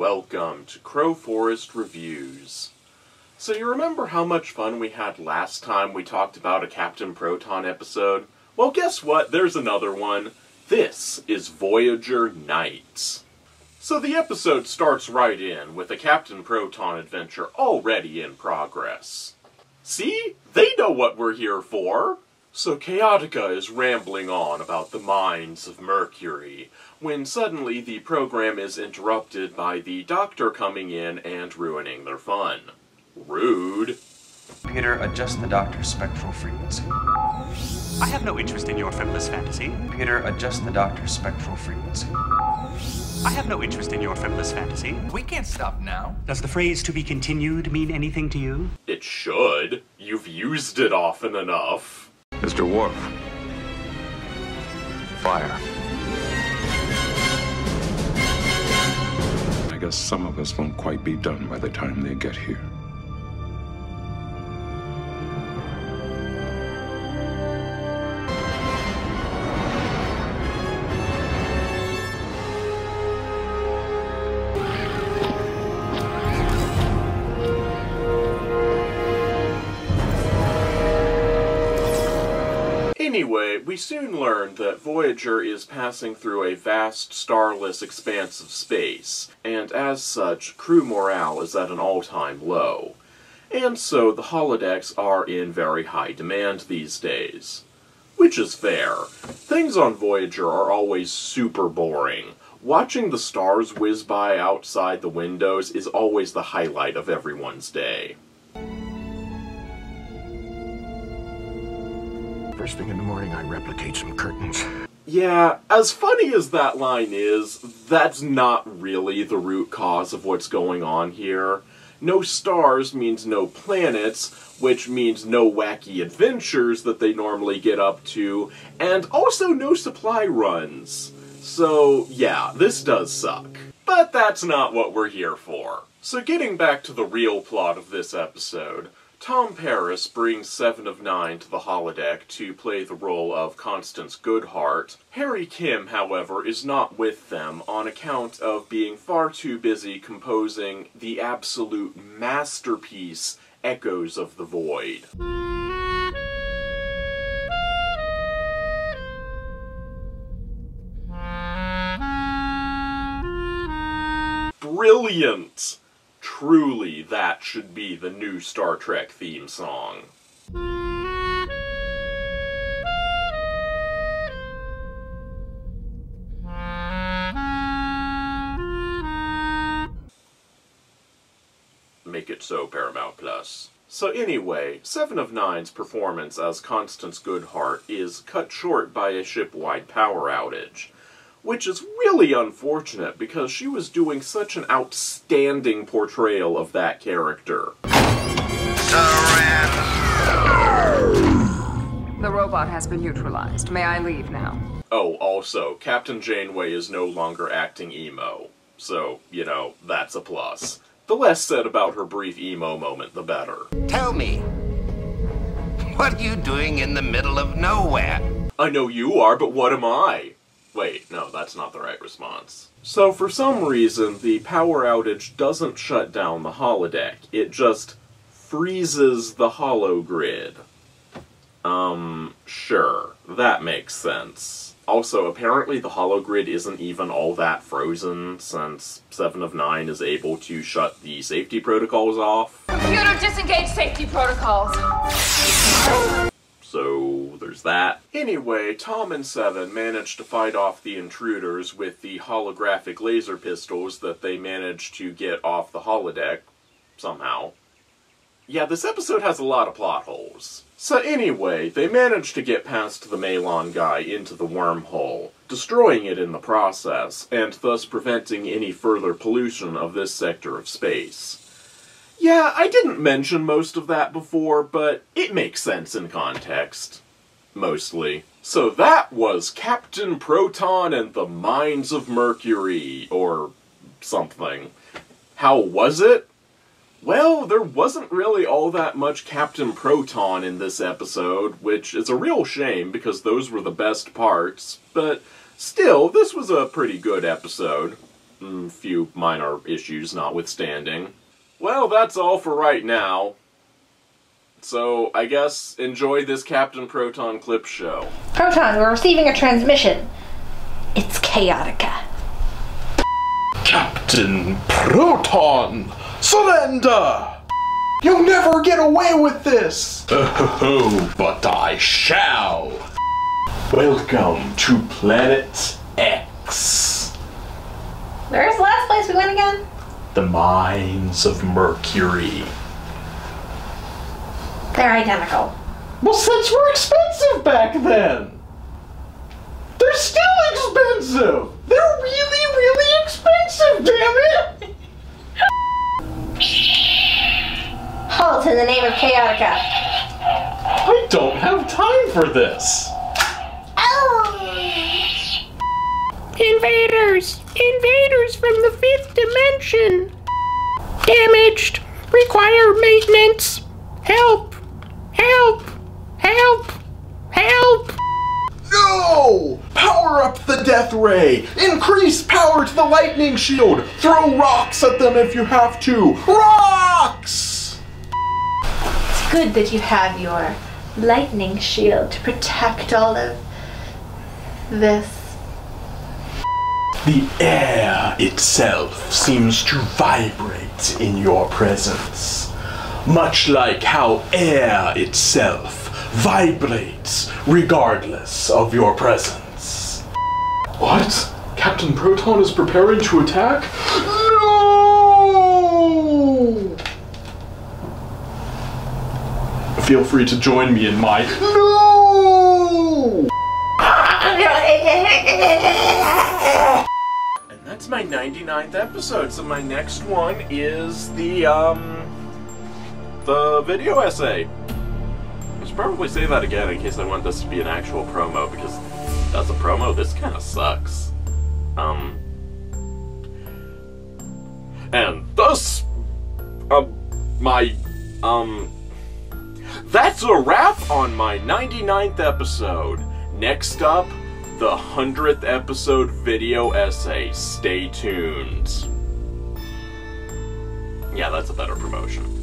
to Crowforest Reviews. So you remember how much fun we had last time we talked about a Captain Proton episode? Well, guess what? There's another one. This is Voyager Nights. So the episode starts right in with a Captain Proton adventure already in progress. See? They know what we're here for! So Chaotica is rambling on about the mines of Mercury, when suddenly the program is interrupted by the Doctor coming in and ruining their fun. Rude. Computer, adjust the Doctor's spectral frequency. I have no interest in your frivolous fantasy. Computer, adjust the Doctor's spectral frequency. I have no interest in your frivolous fantasy. We can't stop now. Does the phrase to be continued mean anything to you? It should. You've used it often enough. Mr. Worf. Fire. I guess some of us won't quite be done by the time they get here. Anyway, we soon learn that Voyager is passing through a vast, starless expanse of space, and as such, crew morale is at an all-time low. And so the holodecks are in very high demand these days. Which is fair. Things on Voyager are always super boring. Watching the stars whiz by outside the windows is always the highlight of everyone's day. First thing in the morning, I replicate some curtains. Yeah, as funny as that line is, that's not really the root cause of what's going on here. No stars means no planets, which means no wacky adventures that they normally get up to, and also no supply runs. So, yeah, this does suck. But that's not what we're here for. So getting back to the real plot of this episode, Tom Paris brings Seven of Nine to the holodeck to play the role of Constance Goodheart. Harry Kim, however, is not with them on account of being far too busy composing the absolute masterpiece Echoes of the Void. Brilliant! Truly, that should be the new Star Trek theme song. Make it so, Paramount Plus. So anyway, Seven of Nine's performance as Constance Goodheart is cut short by a ship-wide power outage which is really unfortunate because she was doing such an outstanding portrayal of that character. The robot has been neutralized. May I leave now? Oh, also, Captain Janeway is no longer acting emo. So, you know, that's a plus. The less said about her brief emo moment, the better. Tell me, what are you doing in the middle of nowhere? I know you are, but what am I? Wait, no, that's not the right response. So for some reason, the power outage doesn't shut down the holodeck. It just freezes the hologrid. Um, sure. That makes sense. Also, apparently the hologrid isn't even all that frozen, since Seven of Nine is able to shut the safety protocols off. Computer, disengage safety protocols. There's that. Anyway, Tom and Seven manage to fight off the intruders with the holographic laser pistols that they managed to get off the holodeck, somehow. Yeah, this episode has a lot of plot holes. So anyway, they manage to get past the Malon guy into the wormhole, destroying it in the process, and thus preventing any further pollution of this sector of space. Yeah, I didn't mention most of that before, but it makes sense in context. Mostly. So that was Captain Proton and the Mines of Mercury, or something. How was it? Well, there wasn't really all that much Captain Proton in this episode, which is a real shame because those were the best parts, but still, this was a pretty good episode. mm, few minor issues notwithstanding. Well, that's all for right now. So, I guess enjoy this Captain Proton clip show. Proton, we're receiving a transmission. It's Chaotica. Captain Proton, surrender! You'll never get away with this! Oh, but I shall! Welcome to Planet X, Where's the last place we went again? the mines of Mercury. They're identical. Well, since we're expensive back then! They're still expensive! They're really, really expensive, damn it! Halt in the name of Chaotica. I don't have time for this! Oh. Invaders! Invaders from the fifth dimension! Damaged! Require maintenance! Help! Help! Help! Help! No! Power up the death ray! Increase power to the lightning shield! Throw rocks at them if you have to! Rocks! It's good that you have your lightning shield to protect all of this. The air itself seems to vibrate in your presence, much like how air itself vibrates regardless of your presence. What? Captain Proton is preparing to attack? No! Feel free to join me in my. No! And that's my 99th episode, so my next one is the, um, the video essay. I should probably say that again in case I want this to be an actual promo, because as a promo, this kind of sucks. Um, and thus, um, my, um, that's a wrap on my 99th episode. Next up, the 100th episode video essay. Stay tuned. Yeah, that's a better promotion.